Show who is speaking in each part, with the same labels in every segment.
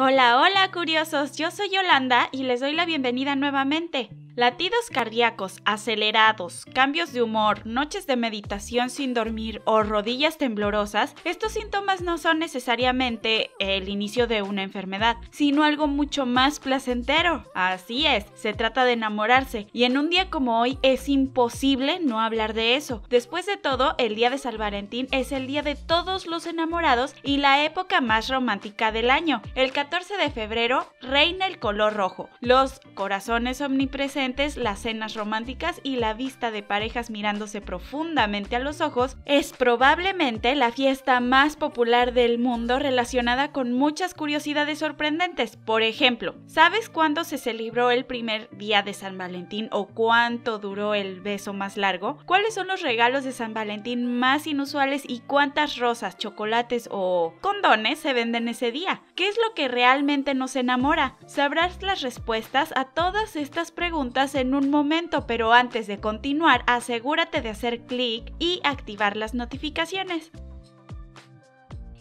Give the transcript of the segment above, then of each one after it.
Speaker 1: Hola, hola curiosos, yo soy Yolanda y les doy la bienvenida nuevamente. Latidos cardíacos acelerados, cambios de humor, noches de meditación sin dormir o rodillas temblorosas, estos síntomas no son necesariamente el inicio de una enfermedad, sino algo mucho más placentero. Así es, se trata de enamorarse y en un día como hoy es imposible no hablar de eso. Después de todo, el día de San Valentín es el día de todos los enamorados y la época más romántica del año. El 14 de febrero reina el color rojo, los corazones omnipresentes las cenas románticas y la vista de parejas mirándose profundamente a los ojos, es probablemente la fiesta más popular del mundo relacionada con muchas curiosidades sorprendentes. Por ejemplo, ¿sabes cuándo se celebró el primer día de San Valentín o cuánto duró el beso más largo? ¿Cuáles son los regalos de San Valentín más inusuales y cuántas rosas, chocolates o condones se venden ese día? ¿Qué es lo que realmente nos enamora? Sabrás las respuestas a todas estas preguntas en un momento, pero antes de continuar, asegúrate de hacer clic y activar las notificaciones.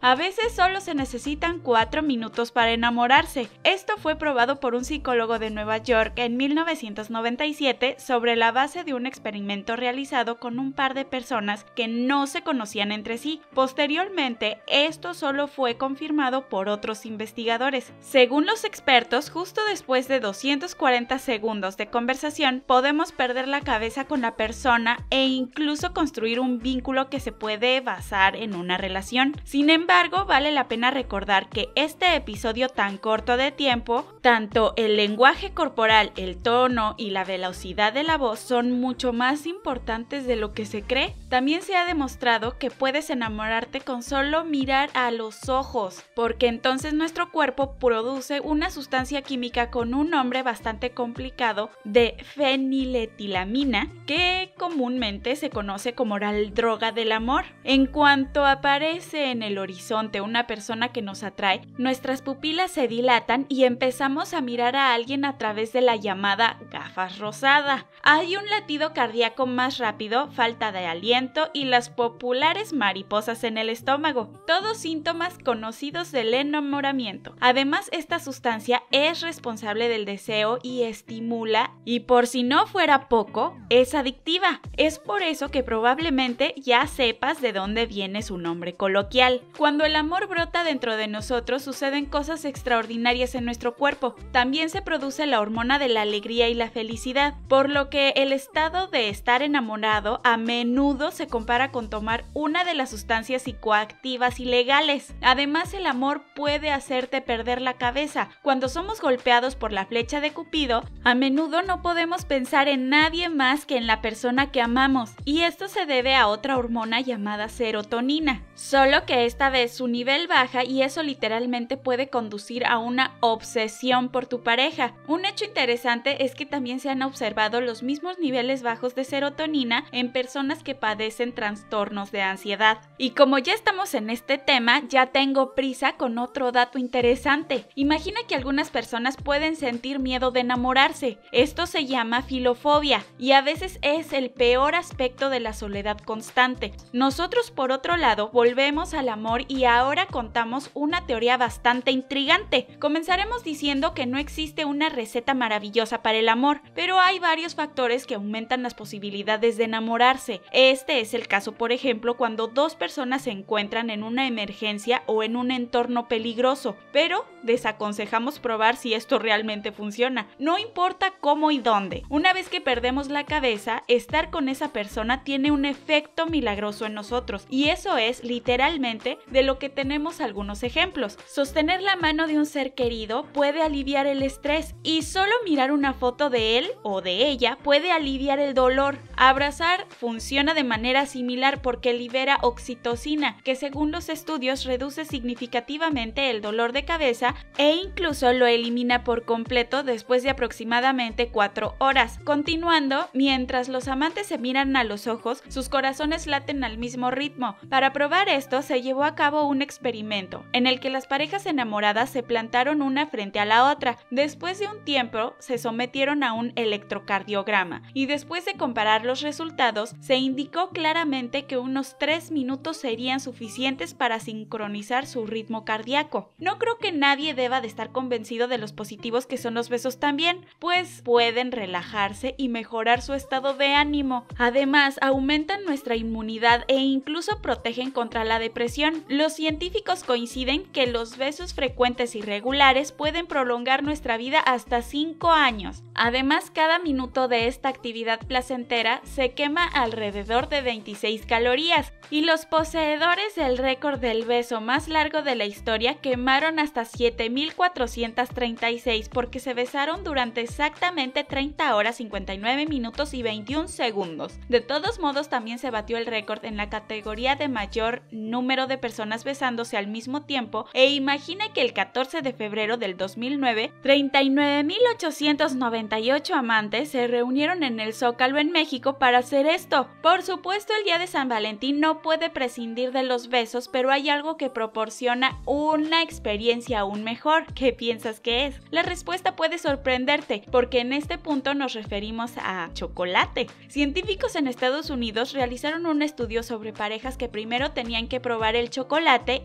Speaker 1: A veces solo se necesitan 4 minutos para enamorarse. Esto fue probado por un psicólogo de Nueva York en 1997 sobre la base de un experimento realizado con un par de personas que no se conocían entre sí. Posteriormente, esto solo fue confirmado por otros investigadores. Según los expertos, justo después de 240 segundos de conversación, podemos perder la cabeza con la persona e incluso construir un vínculo que se puede basar en una relación. Sin embargo, embargo, vale la pena recordar que este episodio tan corto de tiempo, tanto el lenguaje corporal, el tono y la velocidad de la voz son mucho más importantes de lo que se cree. También se ha demostrado que puedes enamorarte con solo mirar a los ojos, porque entonces nuestro cuerpo produce una sustancia química con un nombre bastante complicado de feniletilamina, que comúnmente se conoce como la droga del amor. En cuanto aparece en el horizonte, una persona que nos atrae, nuestras pupilas se dilatan y empezamos a mirar a alguien a través de la llamada gafas rosada. Hay un latido cardíaco más rápido, falta de aliento y las populares mariposas en el estómago, todos síntomas conocidos del enamoramiento. Además, esta sustancia es responsable del deseo y estimula, y por si no fuera poco, es adictiva. Es por eso que probablemente ya sepas de dónde viene su nombre coloquial. El amor brota dentro de nosotros suceden cosas extraordinarias en nuestro cuerpo. También se produce la hormona de la alegría y la felicidad, por lo que el estado de estar enamorado a menudo se compara con tomar una de las sustancias psicoactivas ilegales. Además, el amor puede hacerte perder la cabeza. Cuando somos golpeados por la flecha de Cupido, a menudo no podemos pensar en nadie más que en la persona que amamos, y esto se debe a otra hormona llamada serotonina. Solo que esta vez su nivel baja y eso literalmente puede conducir a una obsesión por tu pareja. Un hecho interesante es que también se han observado los mismos niveles bajos de serotonina en personas que padecen trastornos de ansiedad. Y como ya estamos en este tema, ya tengo prisa con otro dato interesante. Imagina que algunas personas pueden sentir miedo de enamorarse. Esto se llama filofobia y a veces es el peor aspecto de la soledad constante. Nosotros por otro lado volvemos al amor y ahora contamos una teoría bastante intrigante. Comenzaremos diciendo que no existe una receta maravillosa para el amor, pero hay varios factores que aumentan las posibilidades de enamorarse. Este es el caso, por ejemplo, cuando dos personas se encuentran en una emergencia o en un entorno peligroso, pero desaconsejamos probar si esto realmente funciona. No importa cómo y dónde. Una vez que perdemos la cabeza, estar con esa persona tiene un efecto milagroso en nosotros y eso es literalmente lo que tenemos algunos ejemplos. Sostener la mano de un ser querido puede aliviar el estrés y solo mirar una foto de él o de ella puede aliviar el dolor. Abrazar funciona de manera similar porque libera oxitocina, que según los estudios reduce significativamente el dolor de cabeza e incluso lo elimina por completo después de aproximadamente 4 horas. Continuando, mientras los amantes se miran a los ojos, sus corazones laten al mismo ritmo. Para probar esto se llevó a cabo un experimento en el que las parejas enamoradas se plantaron una frente a la otra. Después de un tiempo se sometieron a un electrocardiograma y después de comparar los resultados se indicó claramente que unos 3 minutos serían suficientes para sincronizar su ritmo cardíaco. No creo que nadie deba de estar convencido de los positivos que son los besos también, pues pueden relajarse y mejorar su estado de ánimo. Además, aumentan nuestra inmunidad e incluso protegen contra la depresión. Los científicos coinciden que los besos frecuentes y regulares pueden prolongar nuestra vida hasta 5 años. Además, cada minuto de esta actividad placentera se quema alrededor de 26 calorías y los poseedores del récord del beso más largo de la historia quemaron hasta 7436 porque se besaron durante exactamente 30 horas 59 minutos y 21 segundos. De todos modos, también se batió el récord en la categoría de mayor número de personas besándose al mismo tiempo e imagina que el 14 de febrero del 2009, 39.898 amantes se reunieron en el Zócalo en México para hacer esto. Por supuesto, el día de San Valentín no puede prescindir de los besos, pero hay algo que proporciona una experiencia aún mejor. ¿Qué piensas que es? La respuesta puede sorprenderte, porque en este punto nos referimos a chocolate. Científicos en Estados Unidos realizaron un estudio sobre parejas que primero tenían que probar el chocolate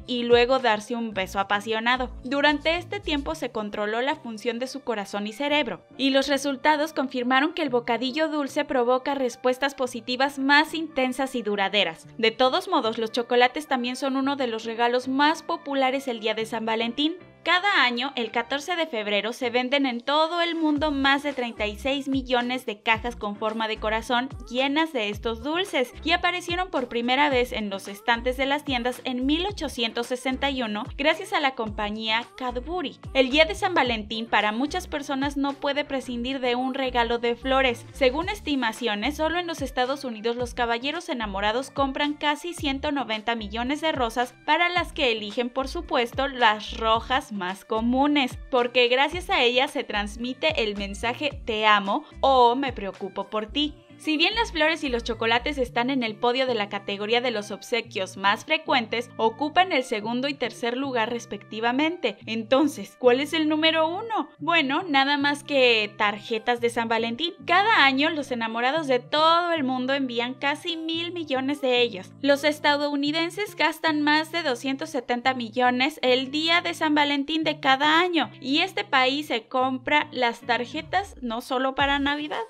Speaker 1: y luego darse un beso apasionado. Durante este tiempo se controló la función de su corazón y cerebro, y los resultados confirmaron que el bocadillo dulce provoca respuestas positivas más intensas y duraderas. De todos modos, los chocolates también son uno de los regalos más populares el día de San Valentín, cada año, el 14 de febrero, se venden en todo el mundo más de 36 millones de cajas con forma de corazón llenas de estos dulces y aparecieron por primera vez en los estantes de las tiendas en 1861 gracias a la compañía Cadbury. El día de San Valentín para muchas personas no puede prescindir de un regalo de flores. Según estimaciones, solo en los Estados Unidos los caballeros enamorados compran casi 190 millones de rosas para las que eligen por supuesto las rojas más comunes, porque gracias a ellas se transmite el mensaje te amo o me preocupo por ti. Si bien las flores y los chocolates están en el podio de la categoría de los obsequios más frecuentes, ocupan el segundo y tercer lugar respectivamente. Entonces, ¿cuál es el número uno? Bueno, nada más que tarjetas de San Valentín. Cada año los enamorados de todo el mundo envían casi mil millones de ellos. Los estadounidenses gastan más de 270 millones el día de San Valentín de cada año y este país se compra las tarjetas no solo para Navidad.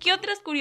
Speaker 1: ¿Qué otras curiosidades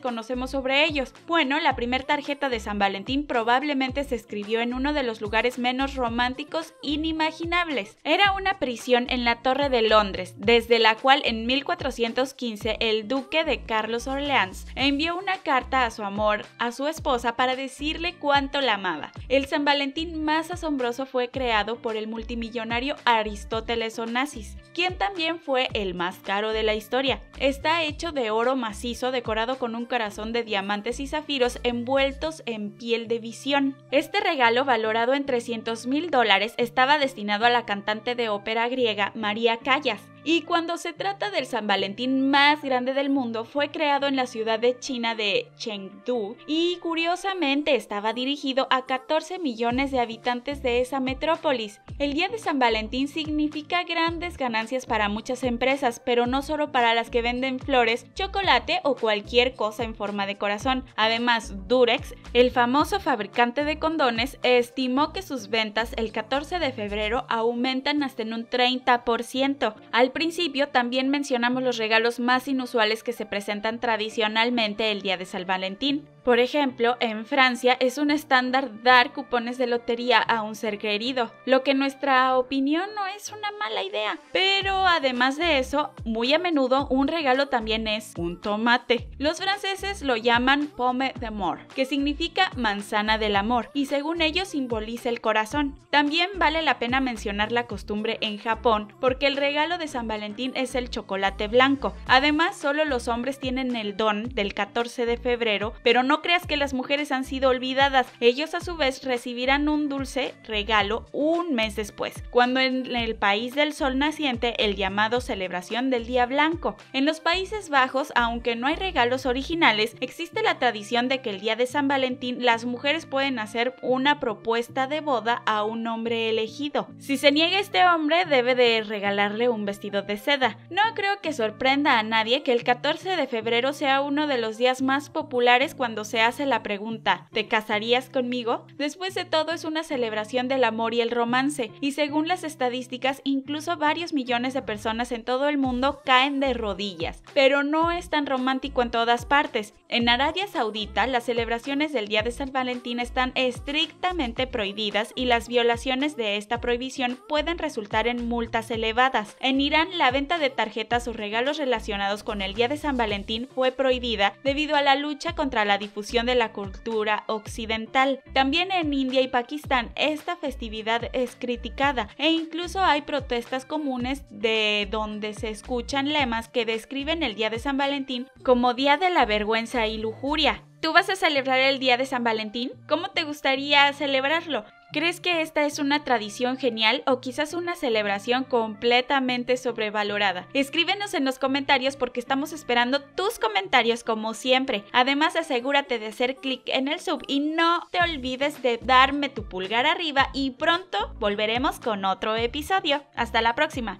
Speaker 1: conocemos sobre ellos? Bueno, la primera tarjeta de San Valentín probablemente se escribió en uno de los lugares menos románticos inimaginables. Era una prisión en la Torre de Londres, desde la cual en 1415 el duque de Carlos Orleans envió una carta a su amor, a su esposa, para decirle cuánto la amaba. El San Valentín más asombroso fue creado por el multimillonario Aristóteles Onassis, quien también fue el más caro de la historia. Está hecho de oro macizo decorado con un corazón de diamantes y zafiros envueltos en piel de visión. Este regalo, valorado en 300 mil dólares, estaba destinado a la cantante de ópera griega María Callas. Y cuando se trata del San Valentín más grande del mundo, fue creado en la ciudad de China de Chengdu y curiosamente estaba dirigido a 14 millones de habitantes de esa metrópolis. El día de San Valentín significa grandes ganancias para muchas empresas, pero no solo para las que venden flores, chocolate o cualquier cosa en forma de corazón. Además, Durex, el famoso fabricante de condones, estimó que sus ventas el 14 de febrero aumentan hasta en un 30%. Al principio también mencionamos los regalos más inusuales que se presentan tradicionalmente el día de San Valentín. Por ejemplo, en Francia es un estándar dar cupones de lotería a un ser querido, lo que en nuestra opinión no es una mala idea. Pero además de eso, muy a menudo un regalo también es un tomate. Los franceses lo llaman pomme d'amour, que significa manzana del amor, y según ellos simboliza el corazón. También vale la pena mencionar la costumbre en Japón, porque el regalo de San Valentín es el chocolate blanco. Además, solo los hombres tienen el don del 14 de febrero, pero no creas que las mujeres han sido olvidadas. Ellos a su vez recibirán un dulce regalo un mes después, cuando en el país del sol naciente el llamado celebración del Día Blanco. En los Países Bajos, aunque no hay regalos originales, existe la tradición de que el día de San Valentín las mujeres pueden hacer una propuesta de boda a un hombre elegido. Si se niega este hombre, debe de regalarle un vestido de seda. No creo que sorprenda a nadie que el 14 de febrero sea uno de los días más populares cuando se hace la pregunta ¿te casarías conmigo? Después de todo es una celebración del amor y el romance, y según las estadísticas, incluso varios millones de personas en todo el mundo caen de rodillas. Pero no es tan romántico en todas partes. En Arabia Saudita, las celebraciones del Día de San Valentín están estrictamente prohibidas y las violaciones de esta prohibición pueden resultar en multas elevadas. En La venta de tarjetas o regalos relacionados con el Día de San Valentín fue prohibida debido a la lucha contra la difusión de la cultura occidental. También en India y Pakistán, esta festividad es criticada e incluso hay protestas comunes de donde se escuchan lemas que describen el Día de San Valentín como Día de la Vergüenza y Lujuria. ¿Tú vas a celebrar el Día de San Valentín? ¿Cómo te gustaría celebrarlo? ¿Crees que esta es una tradición genial o quizás una celebración completamente sobrevalorada? Escríbenos en los comentarios porque estamos esperando tus comentarios como siempre. Además asegúrate de hacer clic en el sub y no te olvides de darme tu pulgar arriba y pronto volveremos con otro episodio. Hasta la próxima.